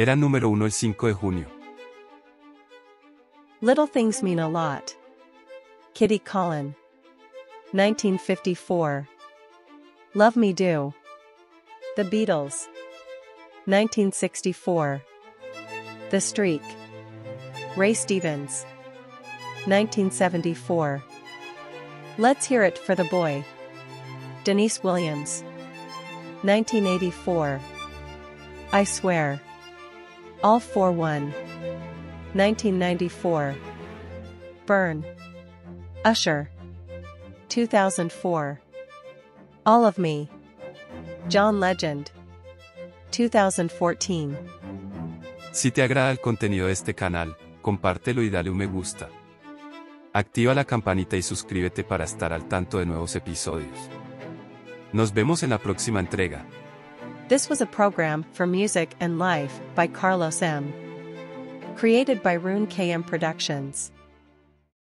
Era número uno el 5 de junio. Little Things Mean a Lot. Kitty Kallen. 1954. Love Me Do. The Beatles. 1964. The Streak. Ray Stevens. 1974. Let's Hear It for the Boy. Deniece Williams. 1984. I Swear. All for One. 1994. Burn. Usher. 2004. All of Me. John Legend. 2014. Si te agrada el contenido de este canal, compártelo y dale un me gusta. Activa la campanita y suscríbete para estar al tanto de nuevos episodios. Nos vemos en la próxima entrega. This was a program for music and life by Karlos M. Created by Rune KM Productions.